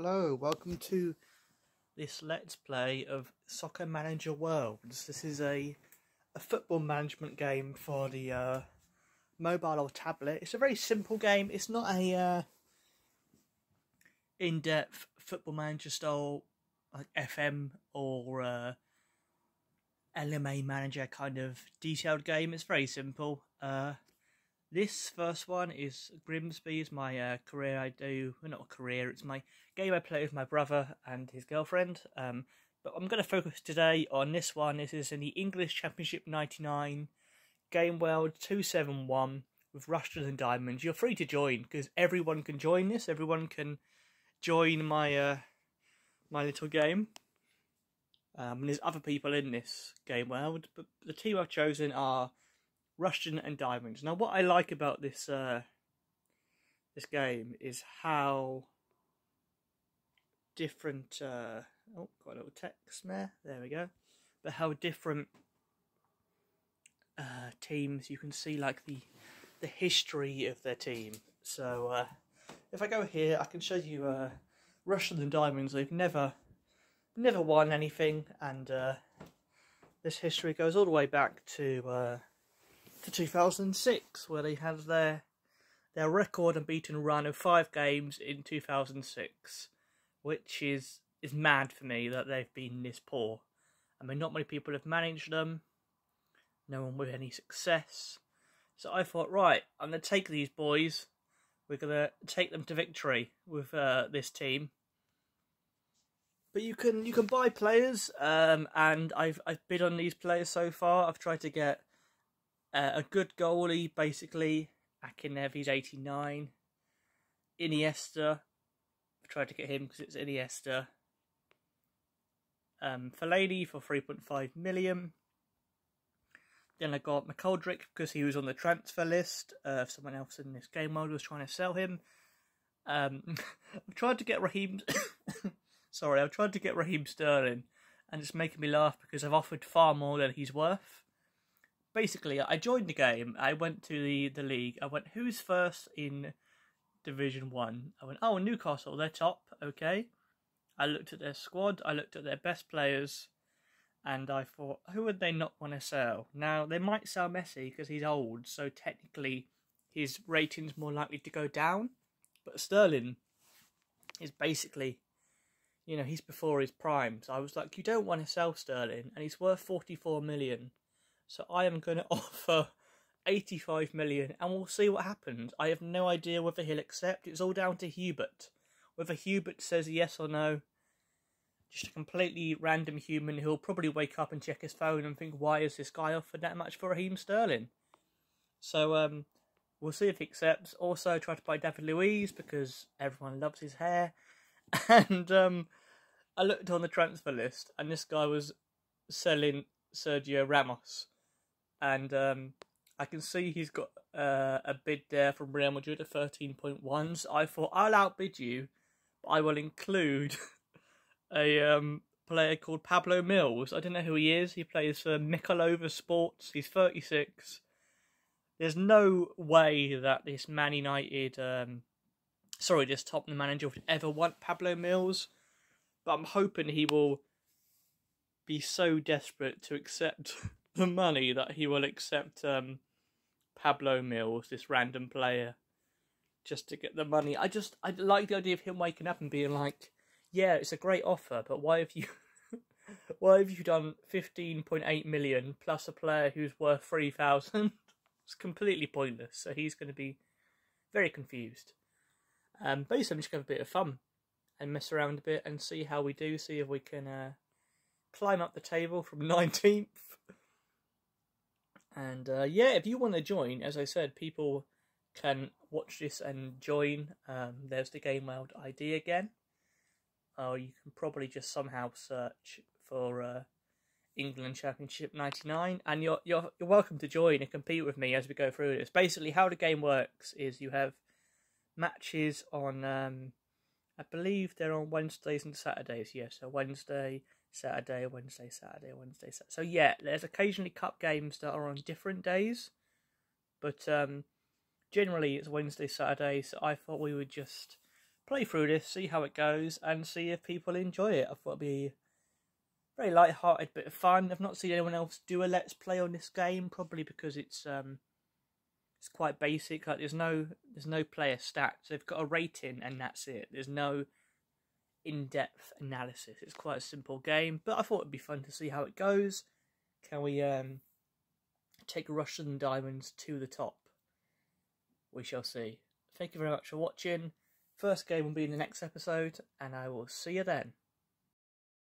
Hello, welcome to this Let's Play of Soccer Manager Worlds. This is a, a football management game for the uh, mobile or tablet. It's a very simple game. It's not a uh, in-depth football manager style like FM or uh, LMA manager kind of detailed game. It's very simple. This first one is Grimsby. Is my uh, career I do. Well, not a career. It's my game I play with my brother and his girlfriend. Um, but I'm going to focus today on this one. This is in the English Championship '99 Game World 271 with Rushden and Diamonds. You're free to join because everyone can join this. Everyone can join my uh, my little game. Um, and there's other people in this game world, but the team I've chosen are Rushden and Diamonds. Now, what I like about this uh, this game is how different. Uh, oh, got a little text there. There we go. But how different uh, teams you can see, like the the history of their team. So, uh, if I go here, I can show you uh, Rushden and Diamonds. They've never never won anything, and uh, this history goes all the way back to uh, to 2006, where they had their their record unbeaten run of five games in 2006, which is is mad for me that they've been this poor. I mean, not many people have managed them. No one with any success. So I thought, right, I'm gonna take these boys. We're gonna take them to victory with uh, this team. But you can you can buy players, um, and I've I've bid on these players so far. I've tried to get uh, a good goalie, basically. Akinfeev, he's 89. Iniesta, I've tried to get him because it's Iniesta. Um, Fellaini for 3.5 million. Then I got McGoldrick because he was on the transfer list. Uh, if someone else in this game mode was trying to sell him. Um, I've tried to get Raheem. Sorry, I've tried to get Raheem Sterling, and it's making me laugh because I've offered far more than he's worth basically, I joined the game. I went to the, the league. I went, who's first in Division 1? I went, oh, Newcastle, they're top. Okay. I looked at their squad. I looked at their best players. And I thought, who would they not want to sell? Now, they might sell Messi because he's old. So technically, his rating's more likely to go down. But Sterling is basically, you know, he's before his prime. So I was like, you don't want to sell Sterling. And he's worth 44 million. So I am going to offer 85 million and we'll see what happens. I have no idea whether he'll accept. It's all down to Hubert. Whether Hubert says yes or no. Just a completely random human who'll probably wake up and check his phone and think, why is this guy offered that much for Raheem Sterling? So um, we'll see if he accepts. Also, try to buy David Luiz because everyone loves his hair. And um, I looked on the transfer list and this guy was selling Sergio Ramos and um, I can see he's got uh, a bid there from Real Madrid at 13.1. So I thought I'll outbid you, but I will include a um, player called Pablo Mills. I don't know who he is. He plays for Mikolova Sports. He's 36. There's no way that this Man United, um, sorry, this Tottenham manager would ever want Pablo Mills, but I'm hoping he will be so desperate to accept the money that he will accept um, Pablo Mills, this random player, just to get the money. I just I like the idea of him waking up and being like, "Yeah, it's a great offer, but why have you?" why have you done 15.8 million plus a player who's worth 3,000? it's completely pointless. So he's going to be very confused. Um, basically, I'm just going to have a bit of fun and mess around a bit and see how we do, see if we can uh, climb up the table from 19th and uh, yeah, if you want to join, as I said, people can watch this and join. Um, there's the Game World ID again. Or you can probably just somehow search for uh, England Championship '99, and you're you're you're welcome to join and compete with me as we go through this. Basically, how the game works is you have matches on. Um, I believe they're on Wednesdays and Saturdays. Yes, yeah, so Wednesday, Saturday, Wednesday, Saturday, Wednesday. Saturday. So yeah, there's occasionally cup games that are on different days, but um, generally it's Wednesday, Saturday. So I thought we would just play through this, see how it goes, and see if people enjoy it. I thought it'd be a very light-hearted bit of fun. I've not seen anyone else do a let's play on this game, probably because it's um it's quite basic. Like there's no there's no player stats. They've got a rating and that's it. There's no in-depth analysis. It's quite a simple game, but I thought it'd be fun to see how it goes. Can we um take Rushden diamonds to the top? We shall see. Thank you very much for watching. First game will be in the next episode, and I will see you then.